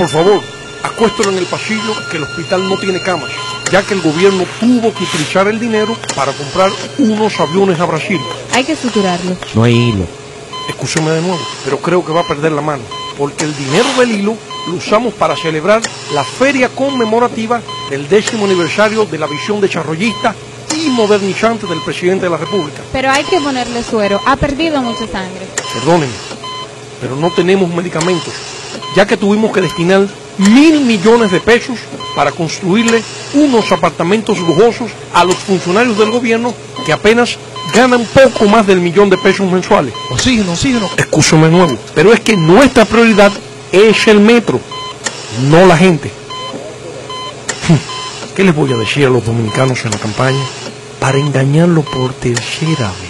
Por favor, acuéstelo en el pasillo que el hospital no tiene camas, ya que el gobierno tuvo que utilizar el dinero para comprar unos aviones a Brasil. Hay que suturarlo. No hay hilo. Escúcheme de nuevo, pero creo que va a perder la mano, porque el dinero del hilo lo usamos para celebrar la feria conmemorativa del décimo aniversario de la visión desarrollista y modernizante del presidente de la República. Pero hay que ponerle suero. Ha perdido mucha sangre. Perdónenme, pero no tenemos medicamentos, ya que tuvimos que destinar mil millones de pesos para construirle unos apartamentos lujosos a los funcionarios del gobierno que apenas ganan poco más del millón de pesos mensuales. Oxígeno, oxígeno. Escúchame de nuevo, pero es que nuestra prioridad es el metro, no la gente. ¿Qué les voy a decir a los dominicanos en la campaña? Para engañarlo por tercera vez.